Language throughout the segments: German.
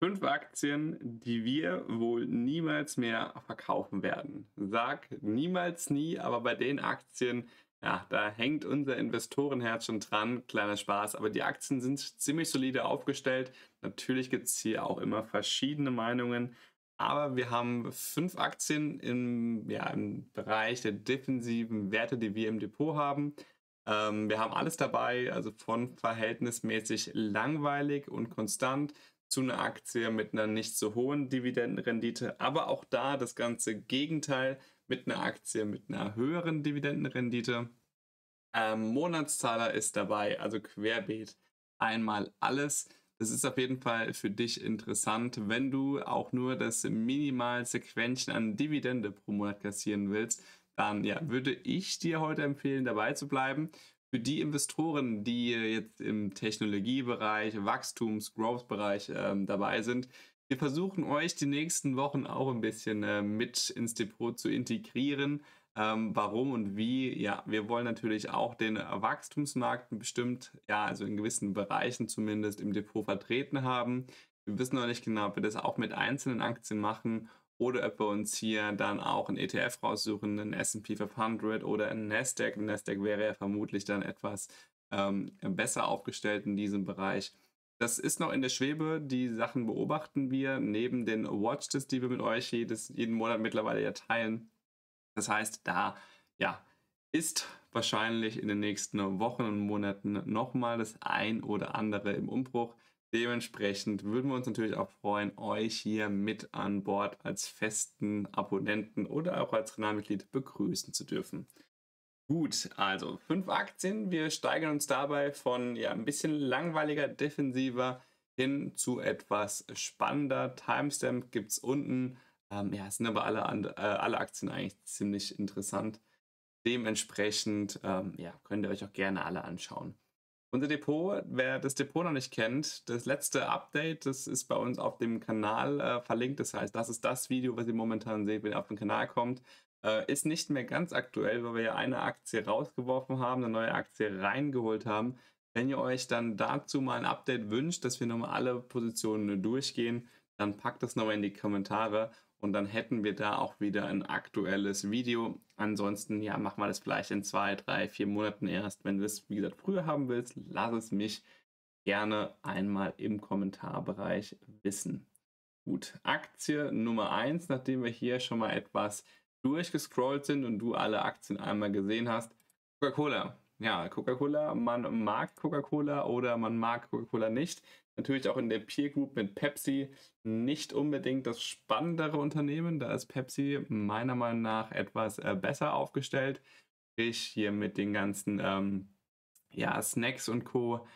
Fünf Aktien, die wir wohl niemals mehr verkaufen werden. Sag niemals nie, aber bei den Aktien, ja, da hängt unser Investorenherz schon dran. Kleiner Spaß, aber die Aktien sind ziemlich solide aufgestellt. Natürlich gibt es hier auch immer verschiedene Meinungen. Aber wir haben fünf Aktien im, ja, im Bereich der defensiven Werte, die wir im Depot haben. Ähm, wir haben alles dabei, also von verhältnismäßig langweilig und konstant zu einer Aktie mit einer nicht so hohen Dividendenrendite, aber auch da das ganze Gegenteil mit einer Aktie mit einer höheren Dividendenrendite. Ähm, Monatszahler ist dabei, also querbeet einmal alles. Das ist auf jeden Fall für dich interessant, wenn du auch nur das minimalste Quäntchen an Dividende pro Monat kassieren willst. Dann ja, würde ich dir heute empfehlen, dabei zu bleiben für die Investoren, die jetzt im Technologiebereich, Wachstums-, Growth-Bereich ähm, dabei sind, wir versuchen euch die nächsten Wochen auch ein bisschen äh, mit ins Depot zu integrieren. Ähm, warum und wie? Ja, wir wollen natürlich auch den Wachstumsmarkt bestimmt, ja, also in gewissen Bereichen zumindest im Depot vertreten haben. Wir wissen noch nicht genau, ob wir das auch mit einzelnen Aktien machen oder ob wir uns hier dann auch ein ETF raussuchen, einen S&P 500 oder ein Nasdaq. Ein Nasdaq wäre ja vermutlich dann etwas ähm, besser aufgestellt in diesem Bereich. Das ist noch in der Schwebe. Die Sachen beobachten wir neben den Watches, die wir mit euch jedes, jeden Monat mittlerweile ja teilen. Das heißt, da ja, ist wahrscheinlich in den nächsten Wochen und Monaten nochmal das ein oder andere im Umbruch. Dementsprechend würden wir uns natürlich auch freuen, euch hier mit an Bord als festen Abonnenten oder auch als Kanalmitglied begrüßen zu dürfen. Gut, also fünf Aktien. Wir steigern uns dabei von ja, ein bisschen langweiliger, defensiver hin zu etwas spannender. Timestamp gibt es unten. Ähm, ja, es sind aber alle, äh, alle Aktien eigentlich ziemlich interessant. Dementsprechend ähm, ja, könnt ihr euch auch gerne alle anschauen. Unser Depot, wer das Depot noch nicht kennt, das letzte Update, das ist bei uns auf dem Kanal äh, verlinkt. Das heißt, das ist das Video, was ihr momentan seht, wenn ihr auf den Kanal kommt. Äh, ist nicht mehr ganz aktuell, weil wir ja eine Aktie rausgeworfen haben, eine neue Aktie reingeholt haben. Wenn ihr euch dann dazu mal ein Update wünscht, dass wir nochmal alle Positionen durchgehen, dann packt das nochmal in die Kommentare und dann hätten wir da auch wieder ein aktuelles Video. Ansonsten, ja, machen wir das vielleicht in zwei, drei, vier Monaten erst. Wenn du es, wie gesagt, früher haben willst, lass es mich gerne einmal im Kommentarbereich wissen. Gut, Aktie Nummer 1, nachdem wir hier schon mal etwas durchgescrollt sind und du alle Aktien einmal gesehen hast. Coca-Cola. Ja, Coca-Cola, man mag Coca-Cola oder man mag Coca-Cola nicht. Natürlich auch in der Peer Group mit Pepsi nicht unbedingt das spannendere Unternehmen. Da ist Pepsi meiner Meinung nach etwas äh, besser aufgestellt. Sprich, hier mit den ganzen ähm, ja, Snacks und Co.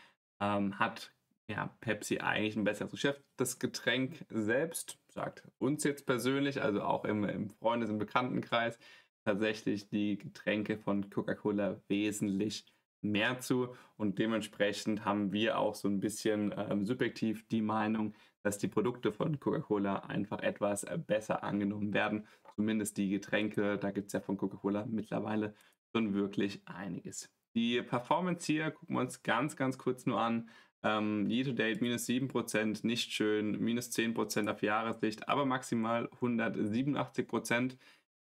Ähm, hat ja, Pepsi eigentlich ein besseres Geschäft. Das Getränk selbst sagt uns jetzt persönlich, also auch im, im Freundes- und Bekanntenkreis, tatsächlich die Getränke von Coca-Cola wesentlich mehr zu. Und dementsprechend haben wir auch so ein bisschen ähm, subjektiv die Meinung, dass die Produkte von Coca-Cola einfach etwas äh, besser angenommen werden. Zumindest die Getränke, da gibt es ja von Coca-Cola mittlerweile schon wirklich einiges. Die Performance hier gucken wir uns ganz, ganz kurz nur an. Ähm, Year to date minus 7%, nicht schön, minus 10% auf Jahressicht, aber maximal 187%.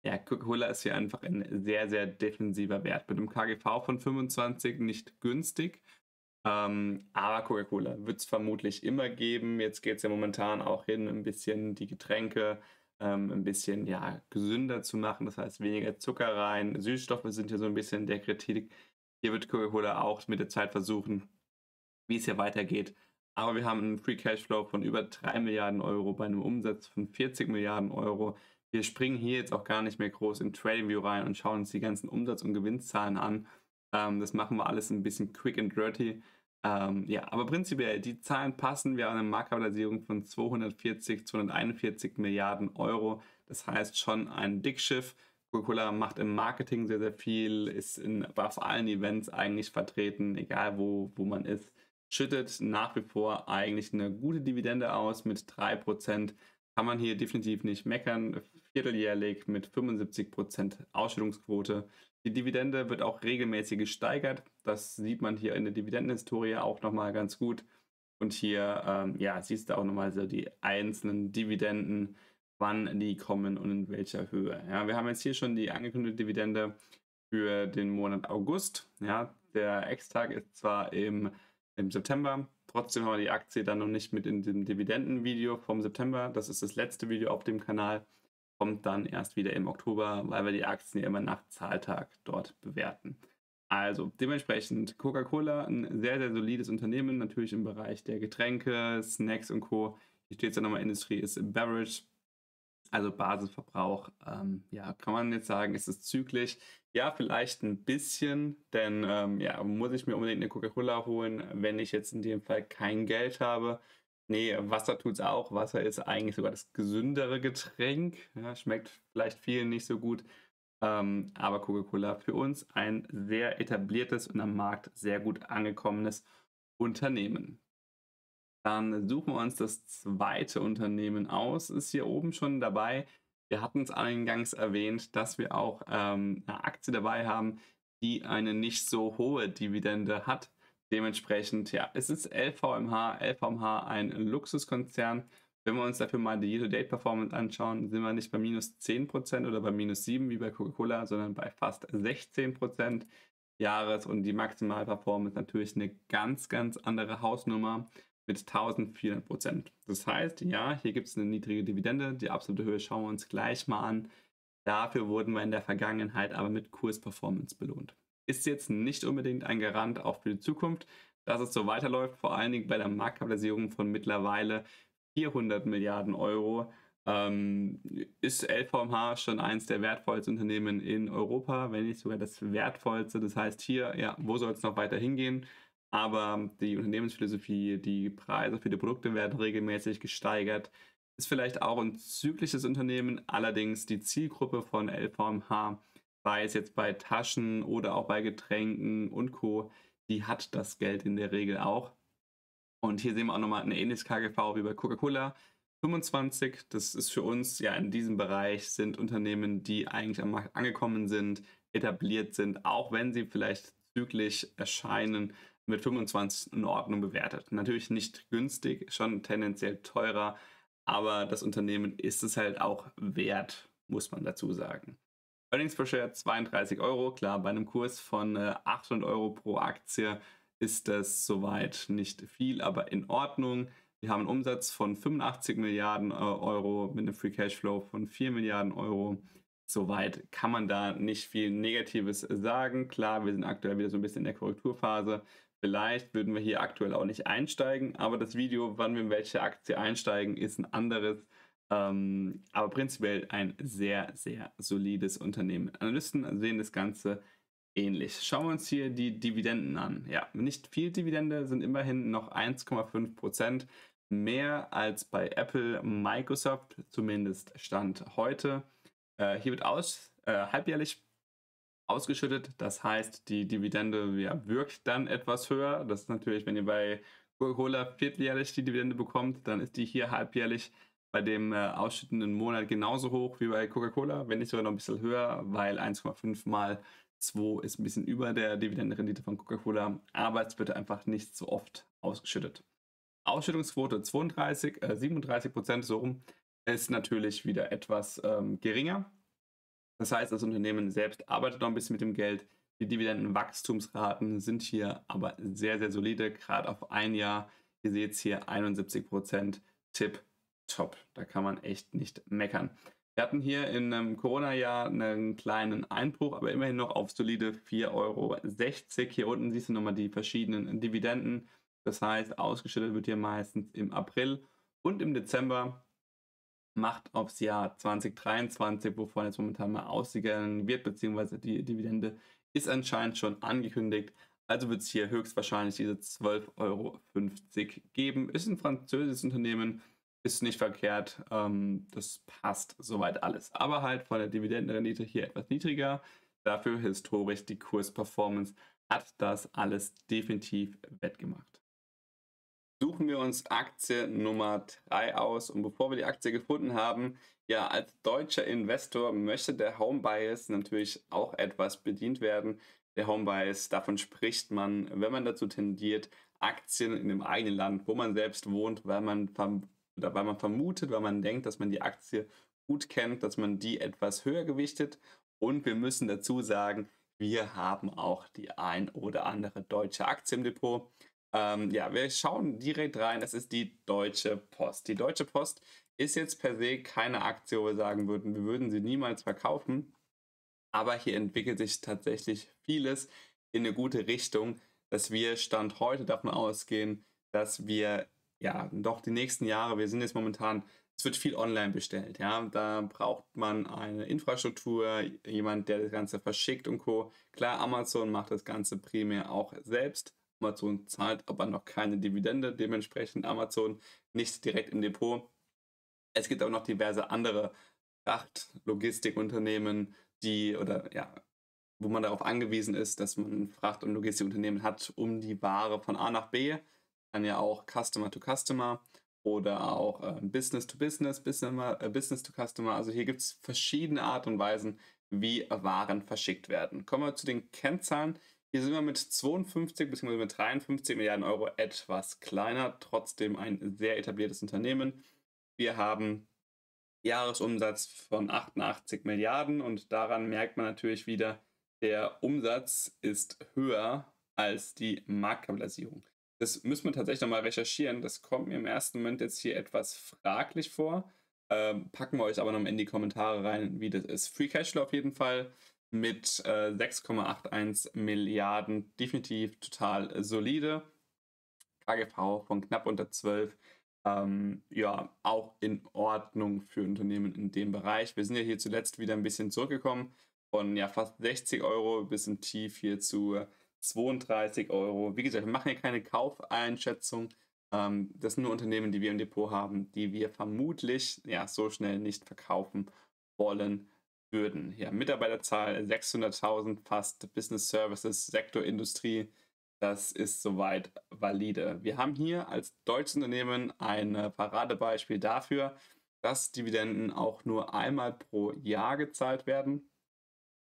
Ja, Coca-Cola ist hier einfach ein sehr, sehr defensiver Wert. Mit einem KGV von 25 nicht günstig. Ähm, aber Coca-Cola wird es vermutlich immer geben. Jetzt geht es ja momentan auch hin, ein bisschen die Getränke ähm, ein bisschen ja, gesünder zu machen. Das heißt, weniger Zucker rein. Süßstoffe sind hier so ein bisschen der Kritik. Hier wird Coca-Cola auch mit der Zeit versuchen, wie es hier weitergeht. Aber wir haben einen Free Cashflow von über 3 Milliarden Euro bei einem Umsatz von 40 Milliarden Euro wir springen hier jetzt auch gar nicht mehr groß in TradingView rein und schauen uns die ganzen Umsatz- und Gewinnzahlen an. Ähm, das machen wir alles ein bisschen quick and dirty. Ähm, ja, aber prinzipiell, die Zahlen passen. Wir haben eine Marktkapitalisierung von 240, 241 Milliarden Euro. Das heißt schon ein Dickschiff. Coca-Cola macht im Marketing sehr, sehr viel, ist in, auf allen Events eigentlich vertreten, egal wo, wo man ist. Schüttet nach wie vor eigentlich eine gute Dividende aus mit 3% kann man hier definitiv nicht meckern. Vierteljährlich mit 75% Ausschüttungsquote. Die Dividende wird auch regelmäßig gesteigert. Das sieht man hier in der Dividendenhistorie auch nochmal ganz gut. Und hier, ähm, ja, siehst du auch nochmal so die einzelnen Dividenden, wann die kommen und in welcher Höhe. Ja, wir haben jetzt hier schon die angekündigte Dividende für den Monat August. Ja, der Ex-Tag ist zwar im, im September, trotzdem haben wir die Aktie dann noch nicht mit in dem Dividendenvideo vom September. Das ist das letzte Video auf dem Kanal. Kommt dann erst wieder im Oktober, weil wir die Aktien ja immer nach Zahltag dort bewerten. Also dementsprechend Coca-Cola, ein sehr, sehr solides Unternehmen, natürlich im Bereich der Getränke, Snacks und Co. Hier steht es ja nochmal, Industrie ist Beverage, also Basisverbrauch. Ähm, ja, kann man jetzt sagen, ist es zyklisch? Ja, vielleicht ein bisschen, denn ähm, ja, muss ich mir unbedingt eine Coca-Cola holen, wenn ich jetzt in dem Fall kein Geld habe. Nee, Wasser tut es auch. Wasser ist eigentlich sogar das gesündere Getränk. Ja, schmeckt vielleicht vielen nicht so gut. Ähm, aber Coca-Cola für uns ein sehr etabliertes und am Markt sehr gut angekommenes Unternehmen. Dann suchen wir uns das zweite Unternehmen aus. Ist hier oben schon dabei. Wir hatten es eingangs erwähnt, dass wir auch ähm, eine Aktie dabei haben, die eine nicht so hohe Dividende hat. Dementsprechend, ja, es ist LVMH. LVMH ein Luxuskonzern wenn wir uns dafür mal die Year-to-Date-Performance anschauen, sind wir nicht bei minus 10% oder bei minus 7 wie bei Coca-Cola, sondern bei fast 16% Jahres und die Maximalperformance natürlich eine ganz, ganz andere Hausnummer mit 1400%. Das heißt, ja, hier gibt es eine niedrige Dividende, die absolute Höhe schauen wir uns gleich mal an. Dafür wurden wir in der Vergangenheit aber mit Kursperformance belohnt. Ist jetzt nicht unbedingt ein Garant auch für die Zukunft, dass es so weiterläuft, vor allen Dingen bei der Marktkapitalisierung von mittlerweile 400 Milliarden Euro. Ähm, ist LVMH schon eins der wertvollsten Unternehmen in Europa, wenn nicht sogar das wertvollste. Das heißt hier, ja, wo soll es noch weiter hingehen? Aber die Unternehmensphilosophie, die Preise für die Produkte werden regelmäßig gesteigert. Ist vielleicht auch ein zyklisches Unternehmen, allerdings die Zielgruppe von LVMH, sei es jetzt bei Taschen oder auch bei Getränken und Co., die hat das Geld in der Regel auch. Und hier sehen wir auch nochmal ein ähnliches KGV wie bei Coca-Cola. 25, das ist für uns ja in diesem Bereich, sind Unternehmen, die eigentlich am Markt angekommen sind, etabliert sind, auch wenn sie vielleicht zyklisch erscheinen, mit 25 in Ordnung bewertet. Natürlich nicht günstig, schon tendenziell teurer, aber das Unternehmen ist es halt auch wert, muss man dazu sagen. Earnings per Share 32 Euro, klar, bei einem Kurs von 800 äh, Euro pro Aktie ist das soweit nicht viel, aber in Ordnung. Wir haben einen Umsatz von 85 Milliarden äh, Euro mit einem Free Cashflow von 4 Milliarden Euro. Soweit kann man da nicht viel Negatives sagen. Klar, wir sind aktuell wieder so ein bisschen in der Korrekturphase. Vielleicht würden wir hier aktuell auch nicht einsteigen, aber das Video, wann wir in welche Aktie einsteigen, ist ein anderes. Ähm, aber prinzipiell ein sehr, sehr solides Unternehmen. Analysten sehen das Ganze ähnlich. Schauen wir uns hier die Dividenden an. Ja, nicht viel Dividende, sind immerhin noch 1,5 Prozent. Mehr als bei Apple, Microsoft, zumindest Stand heute. Äh, hier wird aus, äh, halbjährlich ausgeschüttet. Das heißt, die Dividende ja, wirkt dann etwas höher. Das ist natürlich, wenn ihr bei Coca-Cola vierteljährlich die Dividende bekommt, dann ist die hier halbjährlich bei dem äh, ausschüttenden Monat genauso hoch wie bei Coca-Cola, wenn nicht sogar noch ein bisschen höher, weil 1,5 mal 2 ist ein bisschen über der Dividendenrendite von Coca-Cola, aber es wird einfach nicht so oft ausgeschüttet. Ausschüttungsquote 32, äh, 37 Prozent so rum ist natürlich wieder etwas ähm, geringer. Das heißt, das Unternehmen selbst arbeitet noch ein bisschen mit dem Geld. Die Dividendenwachstumsraten sind hier aber sehr, sehr solide, gerade auf ein Jahr. Ihr seht es hier 71 Prozent, Tipp top. Da kann man echt nicht meckern. Wir hatten hier in einem Corona-Jahr einen kleinen Einbruch, aber immerhin noch auf solide 4,60 Euro. Hier unten siehst du nochmal die verschiedenen Dividenden. Das heißt, ausgeschüttet wird hier meistens im April und im Dezember. Macht aufs Jahr 2023, wovon jetzt momentan mal ausgegangen wird, beziehungsweise die Dividende ist anscheinend schon angekündigt. Also wird es hier höchstwahrscheinlich diese 12,50 Euro geben. Ist ein französisches Unternehmen ist nicht verkehrt. Ähm, das passt soweit alles. Aber halt von der Dividendenrendite hier etwas niedriger. Dafür historisch die Kursperformance hat das alles definitiv wettgemacht. Suchen wir uns Aktie Nummer 3 aus und bevor wir die Aktie gefunden haben, ja, als deutscher Investor möchte der Home Bias natürlich auch etwas bedient werden. Der Home Bias, davon spricht man, wenn man dazu tendiert, Aktien in dem eigenen Land, wo man selbst wohnt, weil man, weil man vermutet, weil man denkt, dass man die Aktie gut kennt, dass man die etwas höher gewichtet. Und wir müssen dazu sagen, wir haben auch die ein oder andere deutsche Aktie im Depot. Ähm, ja, wir schauen direkt rein. Das ist die Deutsche Post. Die Deutsche Post ist jetzt per se keine Aktie, wo wir sagen würden, wir würden sie niemals verkaufen. Aber hier entwickelt sich tatsächlich vieles in eine gute Richtung, dass wir Stand heute davon ausgehen, dass wir ja doch die nächsten Jahre, wir sind jetzt momentan, es wird viel online bestellt, ja, da braucht man eine Infrastruktur, jemand, der das Ganze verschickt und Co. Klar, Amazon macht das Ganze primär auch selbst. Amazon zahlt aber noch keine Dividende, dementsprechend Amazon nicht direkt im Depot. Es gibt auch noch diverse andere Fracht-Logistikunternehmen, die oder ja, wo man darauf angewiesen ist, dass man Fracht- und Logistikunternehmen hat, um die Ware von A nach B, kann ja auch Customer to Customer oder auch äh, Business to Business, Business, äh, Business to Customer. Also hier gibt es verschiedene Art und Weisen, wie Waren verschickt werden. Kommen wir zu den Kennzahlen. Hier sind wir mit 52 bzw. mit 53 Milliarden Euro etwas kleiner, trotzdem ein sehr etabliertes Unternehmen. Wir haben Jahresumsatz von 88 Milliarden und daran merkt man natürlich wieder, der Umsatz ist höher als die Marktkapitalisierung. Das müssen wir tatsächlich nochmal recherchieren. Das kommt mir im ersten Moment jetzt hier etwas fraglich vor. Ähm, packen wir euch aber noch in die Kommentare rein, wie das ist. Free Cashflow auf jeden Fall mit äh, 6,81 Milliarden definitiv total solide. KGV von knapp unter 12 ähm, ja, auch in Ordnung für Unternehmen in dem Bereich. Wir sind ja hier zuletzt wieder ein bisschen zurückgekommen von ja fast 60 Euro bis im Tief hier zu 32 Euro. Wie gesagt, wir machen hier keine Kaufeinschätzung. Ähm, das sind nur Unternehmen, die wir im Depot haben, die wir vermutlich ja so schnell nicht verkaufen wollen würden. Ja, Mitarbeiterzahl 600.000, fast Business Services, Sektor Industrie das ist soweit valide. Wir haben hier als deutsches Unternehmen ein Paradebeispiel dafür, dass Dividenden auch nur einmal pro Jahr gezahlt werden.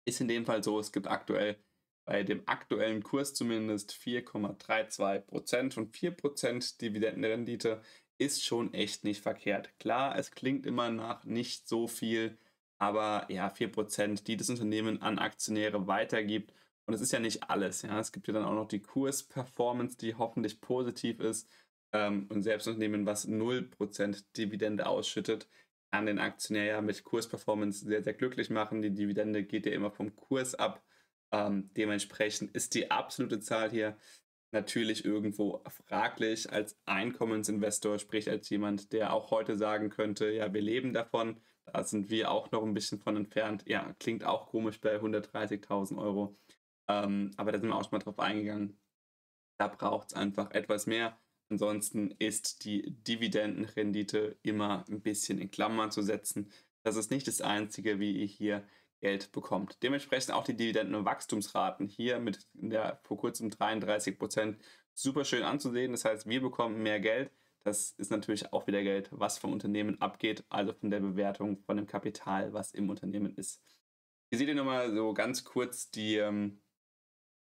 Ist in dem Fall so, es gibt aktuell bei dem aktuellen Kurs zumindest 4,32 Prozent und 4 Prozent Dividendenrendite ist schon echt nicht verkehrt. Klar, es klingt immer nach nicht so viel, aber ja, 4 Prozent, die das Unternehmen an Aktionäre weitergibt und es ist ja nicht alles. Ja? Es gibt ja dann auch noch die Kursperformance, die hoffentlich positiv ist. Ähm, und selbst Unternehmen, was 0% Dividende ausschüttet, kann den Aktionär ja mit Kursperformance sehr, sehr glücklich machen. Die Dividende geht ja immer vom Kurs ab. Ähm, dementsprechend ist die absolute Zahl hier natürlich irgendwo fraglich als Einkommensinvestor, sprich als jemand, der auch heute sagen könnte, ja, wir leben davon. Da sind wir auch noch ein bisschen von entfernt. Ja, klingt auch komisch bei 130.000 Euro. Ähm, aber da sind wir auch schon mal drauf eingegangen. Da braucht es einfach etwas mehr. Ansonsten ist die Dividendenrendite immer ein bisschen in Klammern zu setzen. Das ist nicht das Einzige, wie ihr hier Geld bekommt. Dementsprechend auch die Dividendenwachstumsraten hier mit der vor kurzem 33 Prozent super schön anzusehen. Das heißt, wir bekommen mehr Geld. Das ist natürlich auch wieder Geld, was vom Unternehmen abgeht, also von der Bewertung von dem Kapital, was im Unternehmen ist. Hier seht ihr nochmal so ganz kurz die, ähm,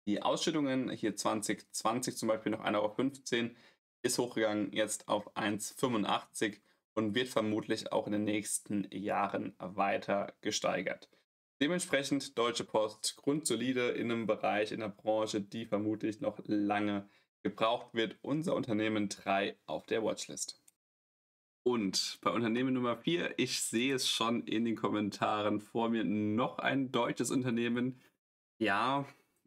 die Ausschüttungen, hier 2020 zum Beispiel noch 1,15 Euro, ist hochgegangen jetzt auf 1,85 und wird vermutlich auch in den nächsten Jahren weiter gesteigert. Dementsprechend Deutsche Post grundsolide in einem Bereich, in der Branche, die vermutlich noch lange gebraucht wird. Unser Unternehmen 3 auf der Watchlist. Und bei Unternehmen Nummer 4, ich sehe es schon in den Kommentaren vor mir, noch ein deutsches Unternehmen. Ja,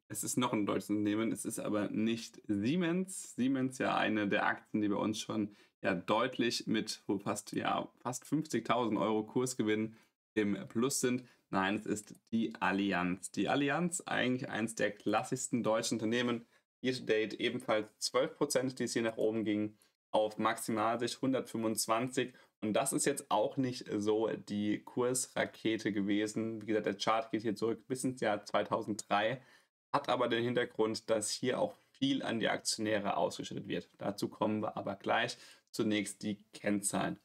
es ist noch ein deutsches Unternehmen, es ist aber nicht Siemens. Siemens ja eine der Aktien, die bei uns schon ja deutlich mit fast, ja, fast 50.000 Euro Kursgewinn im Plus sind. Nein, es ist die Allianz. Die Allianz, eigentlich eines der klassischsten deutschen Unternehmen. Year to date ebenfalls 12%, die es hier nach oben ging, auf maximal sich 125. Und das ist jetzt auch nicht so die Kursrakete gewesen. Wie gesagt, der Chart geht hier zurück bis ins Jahr 2003 hat aber den Hintergrund, dass hier auch viel an die Aktionäre ausgeschüttet wird. Dazu kommen wir aber gleich. Zunächst die Kennzahlen.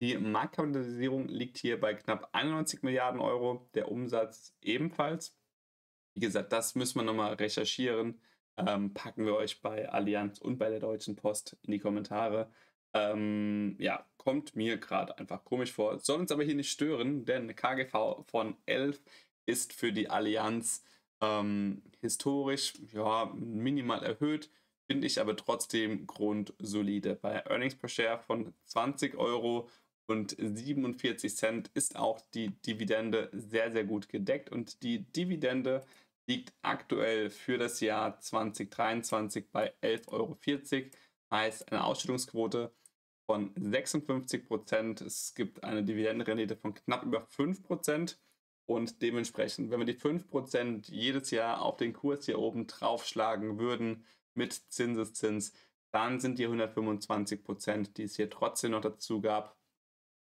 Die Marktkapitalisierung liegt hier bei knapp 91 Milliarden Euro, der Umsatz ebenfalls. Wie gesagt, das müssen wir nochmal recherchieren. Ähm, packen wir euch bei Allianz und bei der Deutschen Post in die Kommentare. Ähm, ja, kommt mir gerade einfach komisch vor. Soll uns aber hier nicht stören, denn KGV von 11 ist für die Allianz ähm, historisch ja, minimal erhöht, finde ich aber trotzdem grundsolide. Bei Earnings per Share von 20 Euro und 47 Cent ist auch die Dividende sehr, sehr gut gedeckt und die Dividende liegt aktuell für das Jahr 2023 bei 11,40 Euro. Heißt eine Ausschüttungsquote von 56 Prozent. Es gibt eine Dividendenrendite von knapp über 5 Prozent. Und dementsprechend, wenn wir die 5 Prozent jedes Jahr auf den Kurs hier oben draufschlagen würden mit Zinseszins, dann sind die 125 Prozent, die es hier trotzdem noch dazu gab,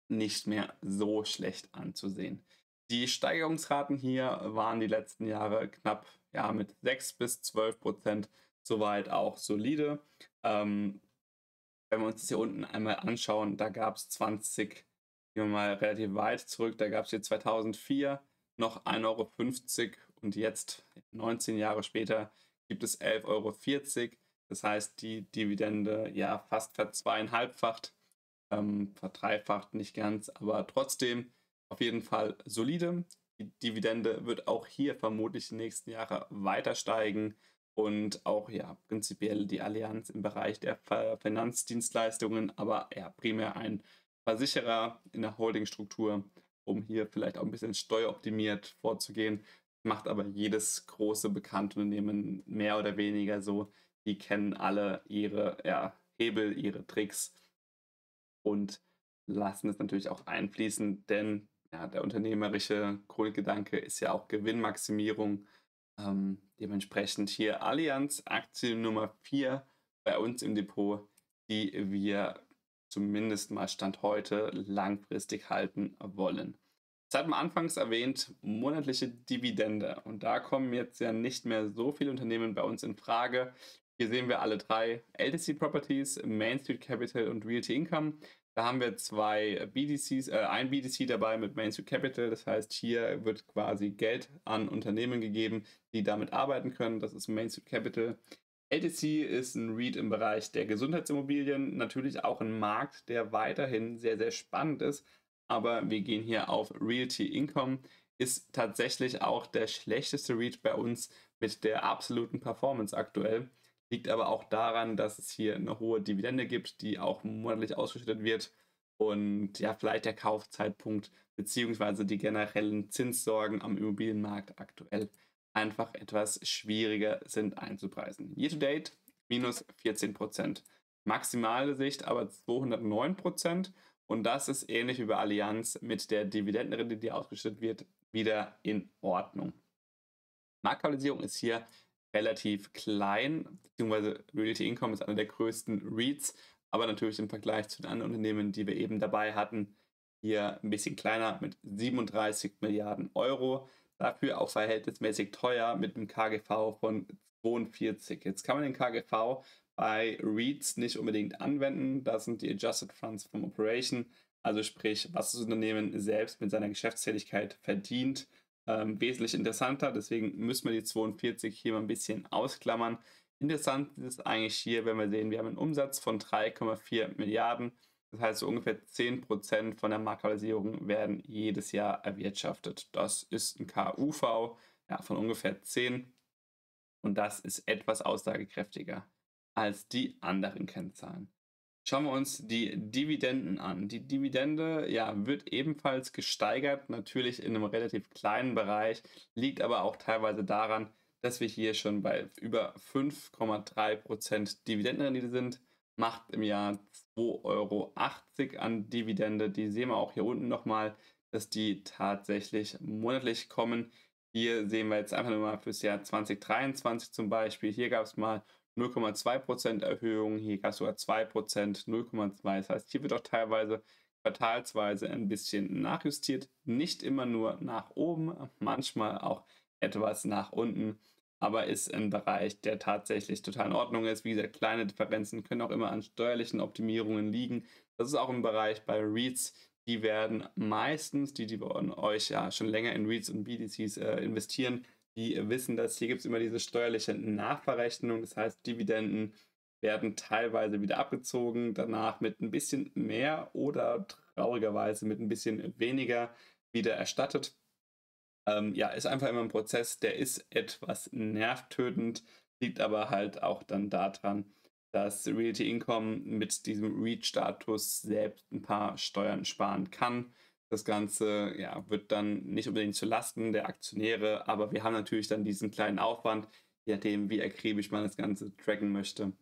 nicht mehr so schlecht anzusehen. Die Steigerungsraten hier waren die letzten Jahre knapp ja, mit 6 bis 12 Prozent soweit auch solide. Ähm, wenn wir uns das hier unten einmal anschauen, da gab es 20, gehen wir mal relativ weit zurück, da gab es hier 2004 noch 1,50 Euro und jetzt, 19 Jahre später, gibt es 11,40 Euro. Das heißt, die Dividende ja fast verzweieinhalbfacht, ähm, verdreifacht nicht ganz, aber trotzdem auf jeden Fall solide. Die Dividende wird auch hier vermutlich die nächsten Jahre weiter steigen und auch ja prinzipiell die Allianz im Bereich der Finanzdienstleistungen, aber ja primär ein Versicherer in der Holdingstruktur, um hier vielleicht auch ein bisschen steueroptimiert vorzugehen. Macht aber jedes große bekannte Unternehmen mehr oder weniger so. Die kennen alle ihre ja, Hebel, ihre Tricks und lassen es natürlich auch einfließen, denn ja, der unternehmerische Grundgedanke ist ja auch Gewinnmaximierung ähm, dementsprechend hier Allianz Aktie Nummer 4 bei uns im Depot, die wir zumindest mal Stand heute langfristig halten wollen. Das hat man anfangs erwähnt, monatliche Dividende. Und da kommen jetzt ja nicht mehr so viele Unternehmen bei uns in Frage. Hier sehen wir alle drei LTC Properties, Main Street Capital und Realty Income. Da haben wir zwei BDCs, äh, ein BDC dabei mit Main Street Capital. Das heißt, hier wird quasi Geld an Unternehmen gegeben, die damit arbeiten können. Das ist Main Street Capital. LTC ist ein REIT im Bereich der Gesundheitsimmobilien. Natürlich auch ein Markt, der weiterhin sehr, sehr spannend ist. Aber wir gehen hier auf Realty Income. Ist tatsächlich auch der schlechteste REIT bei uns mit der absoluten Performance aktuell. Liegt aber auch daran, dass es hier eine hohe Dividende gibt, die auch monatlich ausgeschüttet wird und ja, vielleicht der Kaufzeitpunkt beziehungsweise die generellen Zinssorgen am Immobilienmarkt aktuell einfach etwas schwieriger sind einzupreisen. Year to date minus 14%. Maximale Sicht aber 209% und das ist ähnlich wie bei Allianz mit der Dividendenrendite, die ausgeschüttet wird, wieder in Ordnung. Marktkapitalisierung ist hier relativ klein, beziehungsweise Realty Income ist einer der größten REITs, aber natürlich im Vergleich zu den anderen Unternehmen, die wir eben dabei hatten, hier ein bisschen kleiner mit 37 Milliarden Euro. Dafür auch verhältnismäßig teuer mit einem KGV von 42. Jetzt kann man den KGV bei REITs nicht unbedingt anwenden. Das sind die Adjusted Funds from Operation, also sprich, was das Unternehmen selbst mit seiner Geschäftstätigkeit verdient ähm, wesentlich interessanter. Deswegen müssen wir die 42 hier mal ein bisschen ausklammern. Interessant ist eigentlich hier, wenn wir sehen, wir haben einen Umsatz von 3,4 Milliarden. Das heißt, so ungefähr 10% von der Marktkapitalisierung werden jedes Jahr erwirtschaftet. Das ist ein KUV ja, von ungefähr 10. Und das ist etwas aussagekräftiger als die anderen Kennzahlen. Schauen wir uns die Dividenden an. Die Dividende ja, wird ebenfalls gesteigert, natürlich in einem relativ kleinen Bereich, liegt aber auch teilweise daran, dass wir hier schon bei über 5,3% Dividendenrendite sind. Macht im Jahr 2,80 Euro an Dividende. Die sehen wir auch hier unten nochmal, dass die tatsächlich monatlich kommen. Hier sehen wir jetzt einfach nur mal fürs Jahr 2023 zum Beispiel. Hier gab es mal 0,2% Erhöhung, hier gab es sogar 2%, 0,2%. Das heißt, hier wird auch teilweise quartalsweise ein bisschen nachjustiert. Nicht immer nur nach oben, manchmal auch etwas nach unten, aber ist ein Bereich, der tatsächlich total in Ordnung ist. Wie gesagt, kleine Differenzen können auch immer an steuerlichen Optimierungen liegen. Das ist auch ein Bereich bei REITs, die werden meistens, die, die bei euch ja schon länger in REITs und BDCs äh, investieren, die wissen das. Hier gibt es immer diese steuerliche Nachverrechnung. Das heißt, Dividenden werden teilweise wieder abgezogen, danach mit ein bisschen mehr oder traurigerweise mit ein bisschen weniger wieder erstattet. Ähm, ja, ist einfach immer ein Prozess, der ist etwas nervtötend, liegt aber halt auch dann daran, dass Realty Income mit diesem REIT-Status selbst ein paar Steuern sparen kann. Das Ganze ja, wird dann nicht unbedingt zu Lasten der Aktionäre, aber wir haben natürlich dann diesen kleinen Aufwand, je nachdem, wie akribisch man das Ganze tracken möchte,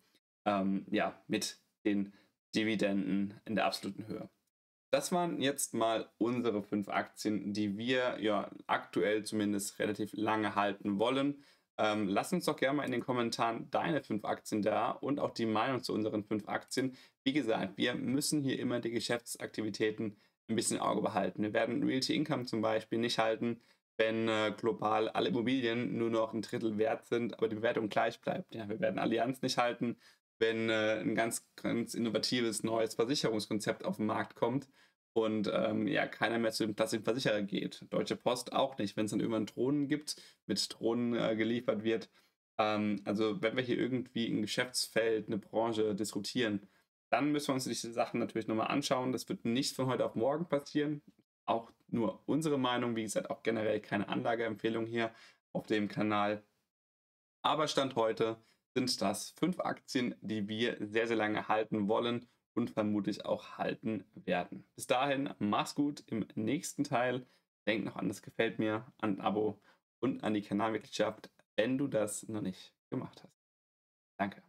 ähm, ja, mit den Dividenden in der absoluten Höhe. Das waren jetzt mal unsere fünf Aktien, die wir ja aktuell zumindest relativ lange halten wollen. Ähm, lass uns doch gerne mal in den Kommentaren deine fünf Aktien da und auch die Meinung zu unseren fünf Aktien. Wie gesagt, wir müssen hier immer die Geschäftsaktivitäten ein bisschen im Auge behalten. Wir werden Realty Income zum Beispiel nicht halten, wenn äh, global alle Immobilien nur noch ein Drittel wert sind, aber die Bewertung gleich bleibt. Ja, wir werden Allianz nicht halten, wenn äh, ein ganz, ganz innovatives neues Versicherungskonzept auf den Markt kommt und ähm, ja, keiner mehr zu dem klassischen Versicherer geht. Deutsche Post auch nicht, wenn es dann irgendwann Drohnen gibt, mit Drohnen äh, geliefert wird. Ähm, also wenn wir hier irgendwie ein Geschäftsfeld, eine Branche diskutieren, dann müssen wir uns diese Sachen natürlich nochmal anschauen. Das wird nicht von heute auf morgen passieren. Auch nur unsere Meinung, wie gesagt, auch generell keine Anlageempfehlung hier auf dem Kanal. Aber Stand heute sind das fünf Aktien, die wir sehr, sehr lange halten wollen und vermutlich auch halten werden. Bis dahin, mach's gut im nächsten Teil. Denk noch an das gefällt mir, an ein Abo und an die Kanalmitgliedschaft, wenn du das noch nicht gemacht hast. Danke.